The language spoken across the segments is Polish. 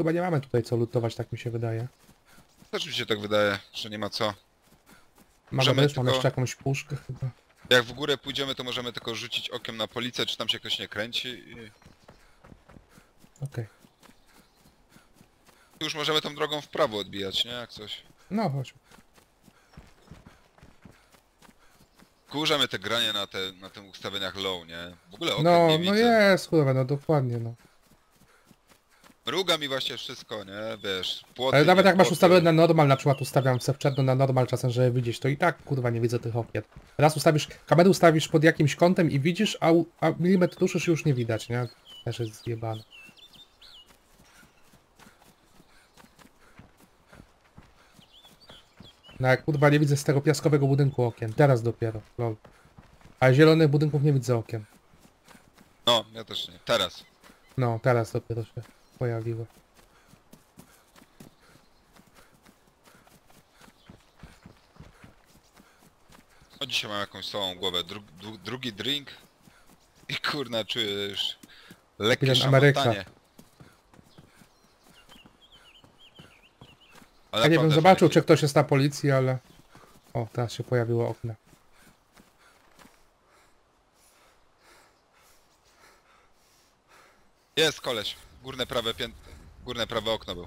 Chyba nie mamy tutaj co lutować, tak mi się wydaje. Też mi się tak wydaje, że nie ma co. Możemy mamy tylko- jeszcze jakąś puszkę chyba. Jak w górę pójdziemy, to możemy tylko rzucić okiem na policję, czy tam się ktoś nie kręci i Okej. już możemy tą drogą w prawo odbijać, nie? Jak coś. No chodź. Kurzamy te granie na, te, na tych ustawieniach low, nie? W ogóle okien No, nie no widzę. jest, kurwa, no dokładnie, no. Mruga mi właśnie wszystko, nie? Wiesz, płoty, Ale nawet nie jak masz płoty. ustawione na normal, na przykład ustawiam se wczoraj na normal czasem, żeby widzieć, to i tak kurwa nie widzę tych okien. Raz ustawisz, kamerę ustawisz pod jakimś kątem i widzisz, a, u- a milimetr już nie widać, nie? Też jest zjebane. No jak kurwa nie widzę z tego piaskowego budynku okien, teraz dopiero, lol. A zielonych budynków nie widzę okien. No, ja też nie. Teraz. No, teraz dopiero się pojawiło. No dzisiaj mam jakąś całą głowę. Dru, dru, drugi drink i kurna czuję już lekkie szamotanie. Ale Ja nie wiem, zobaczył czy ktoś jest na policji, ale... O, teraz się pojawiło okno. Jest koleś. Górne prawe pię... Górne prawe okno był.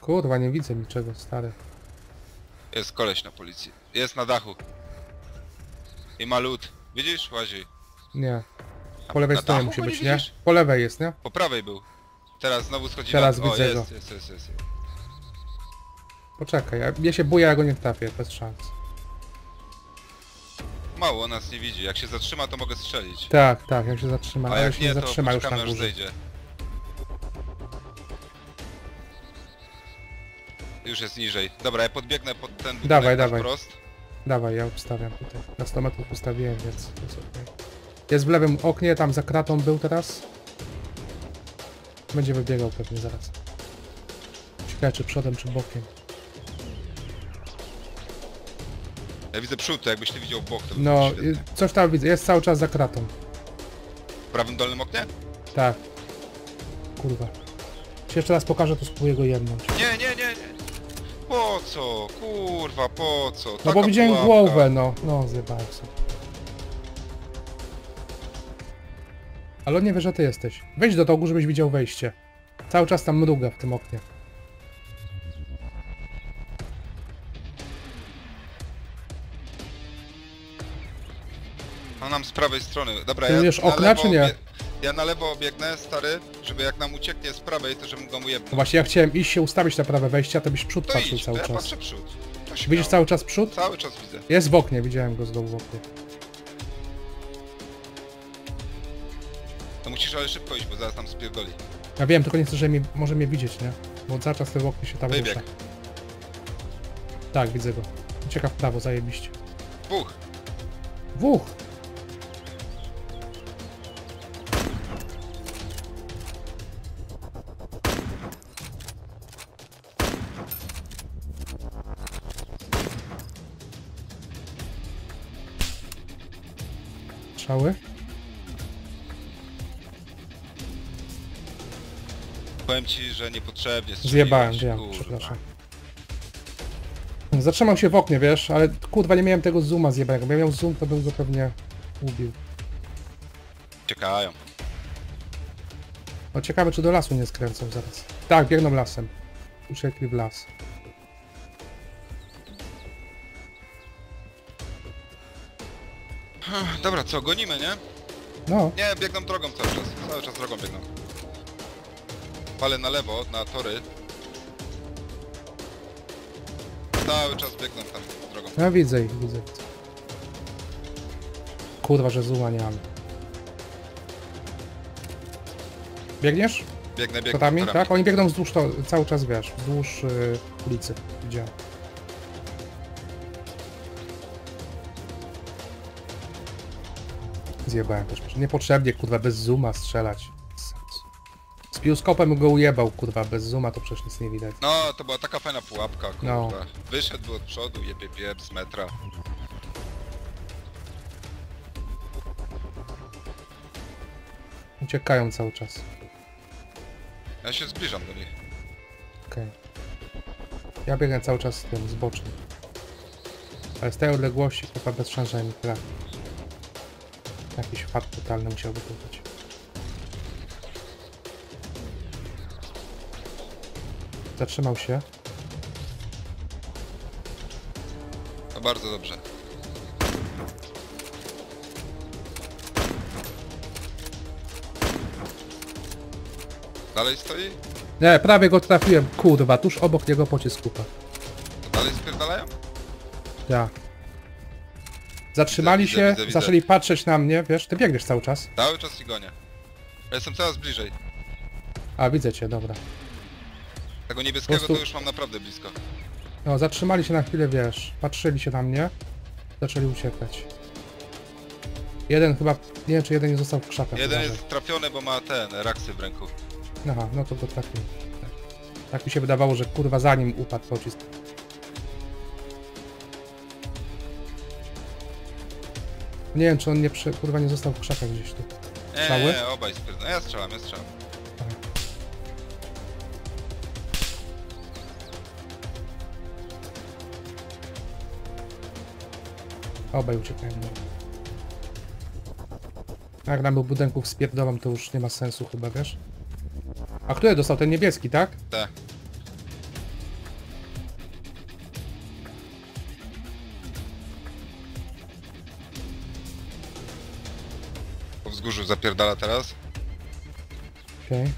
Kurwa, nie widzę niczego, stary. Jest koleś na policji. Jest na dachu. I ma lód. Widzisz? Łazi. Nie. Po lewej na stronie dachu musi go nie być, nie? widzisz? Po lewej jest, nie? Po prawej był. Teraz znowu schodzi Teraz na... O, widzę jest, go. jest, jest, jest. Poczekaj, ja, ja się boję, ja go nie trafię, bez szans. Mało, nas nie widzi. Jak się zatrzyma, to mogę strzelić. Tak, tak, jak się zatrzyma, A ale jak się nie nie, to zatrzyma już poczekamy, na aż górze. zejdzie. Już jest niżej. Dobra, ja podbiegnę pod ten budynek Dawaj, na dawaj. wprost. Dawaj, ja ustawiam tutaj. Na 100 metrów ustawiłem, więc jest okej. Jest w lewym oknie, tam za kratą był teraz. Będzie wybiegał pewnie zaraz. Ciekawe czy przodem, czy bokiem. Ja widzę przód, to jakbyś ty widział bok, to by No, było y, coś tam widzę, jest cały czas za kratą. W prawym dolnym oknie? Tak. Kurwa. Ci jeszcze raz pokażę, to spróbuję go jebnąć. Nie, nie, nie, nie. Po co? Kurwa, po co? No Taka bo widziałem pułapka. głowę, no. No, zjebałem sobie. Ale on nie wie, że ty jesteś. Wejdź do dołu, żebyś widział wejście. Cały czas tam mruga w tym oknie. On nam z prawej strony. Dobra, Ty ja wiesz na okna, lewo czy nie? obie- Ja na lewo obiegnę, stary, żeby jak nam ucieknie z prawej, to żebym go mu No jebnął. właśnie, ja chciałem iść się ustawić na prawe wejście, a to byś przód To patrzył idź, to cały ja czas. patrzę przód. To Widzisz cały czas przód? Cały czas widzę. Jest w oknie, widziałem go z dołu w oknie. To musisz ale szybko iść, bo zaraz nam spierdoli. Ja wiem, tylko nie chcę, że mi, może mnie widzieć, nie? Bo cały czas w oknie się tam Wybieg. rusza. Tak, widzę go. Ucieka w prawo, zajebiście. Dwóch. Dwóch! Powiem ci, że niepotrzebnie Zjebałem, wiem, kurwa. przepraszam. Zatrzymał się w oknie, wiesz, ale kurwa nie miałem tego zooma zjebanego. Jakbym miał zoom, to bym go pewnie ubił. Czekają. No ciekawe, czy do lasu nie skręcą zaraz. Tak, biegną lasem. Uciekli w las. Dobra, co, gonimy, nie? No, Nie, biegną drogą cały czas. Cały czas drogą biegną. Palę na lewo, na tory. Cały czas biegną tam drogą. ja widzę ich, widzę. widzę. Kurwa, że zooma nie mam. Biegniesz? Biegnę, biegnę. Kotami? torami. Tak? Oni biegną wzdłuż to, cały czas, wiesz, wzdłuż y, ulicy. Widziałem. Zjebałem też. Niepotrzebnie, kurwa, bez zooma strzelać. Piuskopem go ujebał, kurwa, bez zooma to przecież nic nie widać. No, to była taka fajna pułapka, kurwa. No. Wyszedł od przodu, jebie piep z metra. Uciekają cały czas. Ja się zbliżam do nich. Okej. Ja biegnę cały czas z tym, z boczem. Ale z tej odległości chyba bez szans, że mi trafi. Jakiś fat totalny musiałby to być. Zatrzymał się. No bardzo dobrze. Dalej stoi? Nie, prawie go trafiłem. Kurwa, tuż obok niego pocisk kupa. To dalej spierdalają? Ja. Zatrzymali Widzę, się, widzę, widzę. zaczęli patrzeć na mnie, wiesz, ty biegniesz cały czas. Cały czas ich gonię. Ja jestem coraz bliżej. A, widzę cię, dobra. Tego niebieskiego prostu- to już mam naprawdę blisko. No, zatrzymali się na chwilę, wiesz, patrzyli się na mnie, zaczęli uciekać. Jeden chyba, nie wiem czy jeden nie został w krzakach. Jeden uważaj. jest trafiony, bo ma ten, raksy w ręku. Aha, no to go trafił. Tak. tak mi się wydawało, że kurwa za nim upadł pocisk. Nie wiem, czy on nie kurwa nie został w krzakach gdzieś tu. Nie, nie, nie, obaj. Ja strzelam, ja strzelam. Obaj uciekają. No. Jak nam do budynków spierdolą, to już nie ma sensu chyba, wiesz? A który dostał? Ten niebieski, tak? Te. Po wzgórzu zapierdala teraz. Okej.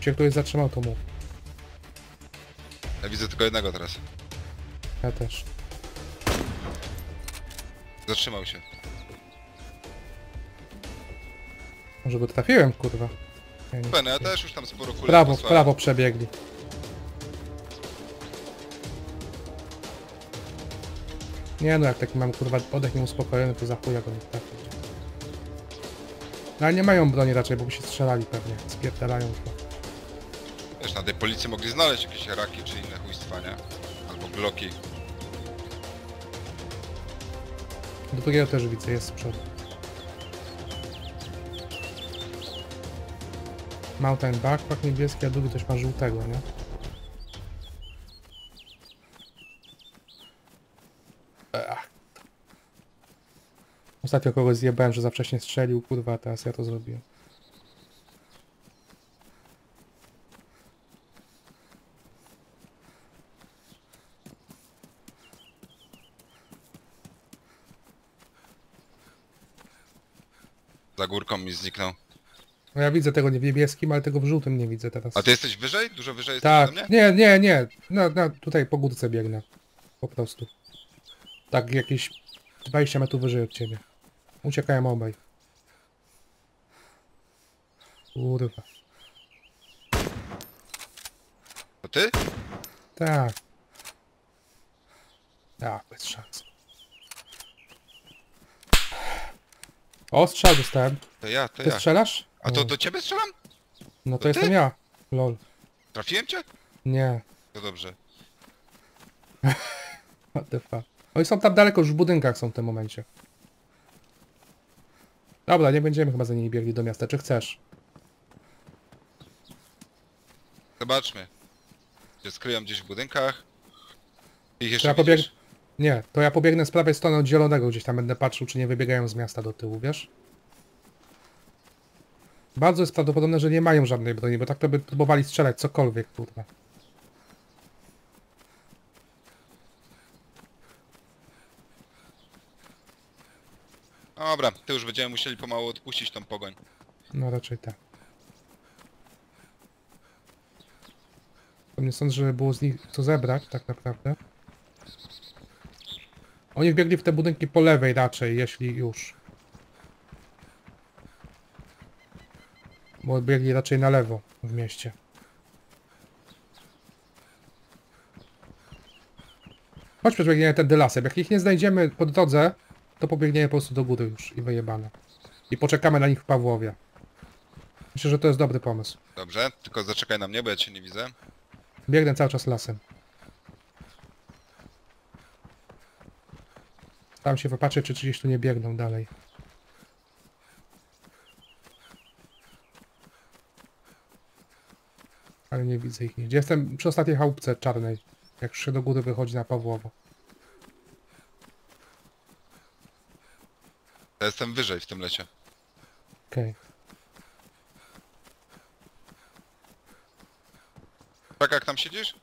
Czy ktoś zatrzymał, to mów. Ja widzę tylko jednego teraz. Ja też. Zatrzymał się. Może go trafiłem, kurwa. Ja nie ja też już tam sporo kuli prawo, w posłałem. prawo przebiegli. Nie no, jak taki mam kurwa oddech nieuspokojony, to za chuja go nie trafić. No ale nie mają broni raczej, bo by się strzelali pewnie. Spierdalają to. Wiesz, na tej policji mogli znaleźć jakieś raki bloki. Drugiego też widzę, jest z przodu. Mountain backpack niebieski, a drugi też ma żółtego, nie? Ostatnio kogoś zjebałem, że za wcześnie strzelił, kurwa, teraz ja to zrobiłem. Za górką mi zniknął. No ja widzę tego w niebieskim, ale tego w żółtym nie widzę teraz. A ty jesteś wyżej? Dużo wyżej jesteś Tak, ode mnie? nie, nie, nie. No, no, tutaj po górce biegnę. Po prostu. Tak jakieś 20 metrów wyżej od ciebie. Uciekają obaj. Kurwa. To ty? Tak. Tak, bez szans. O, strzał dostałem. To ja, to Ty ja. strzelasz? A to do ciebie strzelam? No to to jestem ty? ja. Lol. Trafiłem cię? Nie. To dobrze. What the fuck. Oni są tam daleko, już w budynkach są w tym momencie. Dobra, nie będziemy chyba za nimi biegli do miasta. Czy chcesz? Zobaczmy. Się skryją gdzieś w budynkach. Ich jeszcze ja pobieg... widzisz? Nie, to ja pobiegnę z prawej strony od zielonego gdzieś tam będę patrzył, czy nie wybiegają z miasta do tyłu, wiesz? Bardzo jest prawdopodobne, że nie mają żadnej broni, bo tak to by próbowali strzelać cokolwiek, kurwa. Dobra, to już będziemy musieli pomału odpuścić tą pogoń. No raczej tak. To nie sądzę, żeby było z nich co zebrać, tak naprawdę. Oni wbiegli w te budynki po lewej raczej, jeśli już. Bo biegli raczej na lewo w mieście. Chodźmy, biegniemy ten lasem. Jak ich nie znajdziemy po drodze, to pobiegniemy po prostu do góry już i wyjebane. I poczekamy na nich w Pawłowie. Myślę, że to jest dobry pomysł. Dobrze, tylko zaczekaj na mnie, bo ja cię nie widzę. Biegnę cały czas lasem. Staram się popatrzeć, czy gdzieś tu nie biegną dalej. Ale nie widzę ich nigdzie. Jestem przy ostatniej chałupce czarnej. Jak już się do góry wychodzi na Pawłowo. Ja jestem wyżej w tym lecie. Okej. Tak jak tam siedzisz?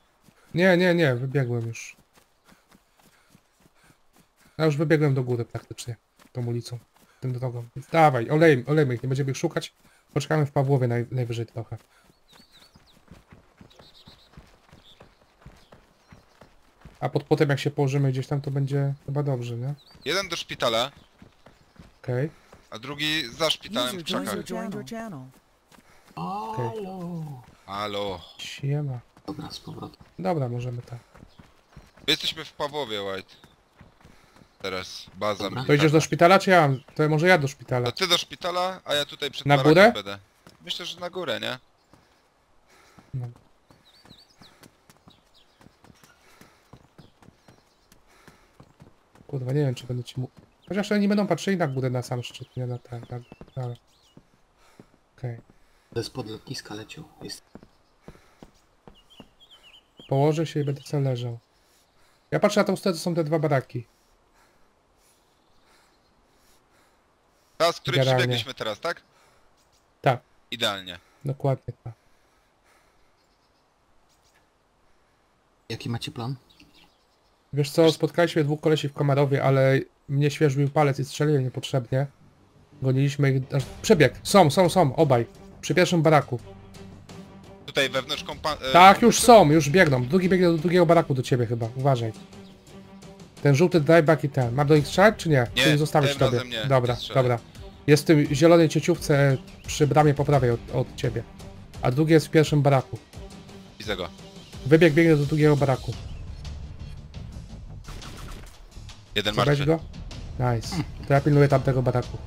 Nie, nie, nie, wybiegłem już. Ja już wybiegłem do góry praktycznie. Tą ulicą, tym drogą. Dawaj, olejmy, olejmy ich, nie będziemy ich szukać. Poczekamy w Pawłowie naj, najwyżej trochę. A pod potem jak się położymy gdzieś tam, to będzie chyba dobrze, nie? Jeden do szpitala, Okej. a drugi za szpitalem w User joined krzakach. your joined your channel. Halo. Halo. Siema. Dobra, z powrotem. Dobra, możemy tak. Jesteśmy w Pawłowie, White. Teraz, baza. Dobra. To idziesz do szpitala, czy ja? mam- To może ja do To szpitala. ty do szpitala, a ja tutaj przed Na barakiem górę? będę. Myślę, że na górę, nie? No. Kurwa, nie wiem, czy będę ci mógł... Chociaż oni nie będą patrzyli na górę, na sam szczyt, nie na ten, na... na... Okej. To jest pod lotniska leciał. Jest. Położę się i będę sobie leżał. Ja patrzę na tą stronę, to są te dwa baraki. Ta, z której Generalnie. przybiegliśmy teraz, tak? Tak, Idealnie. dokładnie tak. Jaki macie plan? Wiesz co, spotkaliśmy dwóch kolesi w Komarowie, ale mnie świeżbił palec i strzeliłem niepotrzebnie. Goniliśmy ich... aż- Przebieg! Są, są, są, obaj. Przy pierwszym baraku. Tutaj wewnątrz kompa... e, Tak, już są, już biegną. Drugi biegnie do drugiego baraku do ciebie chyba, uważaj. Ten żółty dieback i ten. Mam do nich strzelać czy nie? Nie, Czy zostawić tym tobie? razem nie, Dobra, strzelaj. dobra. Jest w tym zielonej cieciówce przy bramie po prawej od, od ciebie. A drugi jest w pierwszym baraku. Widzę go. Wybieg biegnie do drugiego baraku. Jeden Zabrać martwy. go? Nice. To ja pilnuję tamtego baraku.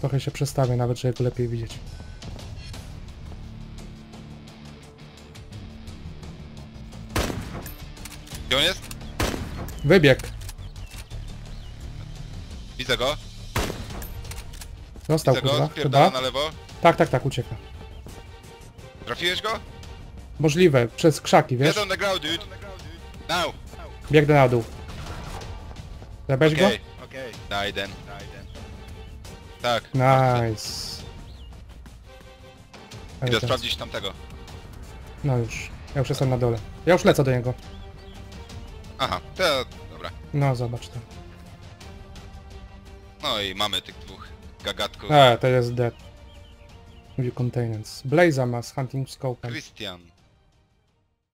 Trochę się przestawię nawet, żeby go lepiej widzieć. Gdzie on jest? Wybieg! Widzę go. Dostał Widzę go. Spierdala chyba. na lewo. Tak, tak, tak, ucieka. Trafiłeś go? Możliwe, przez krzaki, wiesz? Get on the ground, dude. Now. Biegnę na dół. Go? Okej, okej. Daj den. Tak. Nice. Ale Idę teraz- sprawdzić tamtego. No już. Ja już jestem na dole. Ja już lecę do niego. Aha, to. Dobra. No zobacz to. No i mamy tych gagatków. E, to jest dead. View containers. Blaza ma z hunting scope'em. Christian.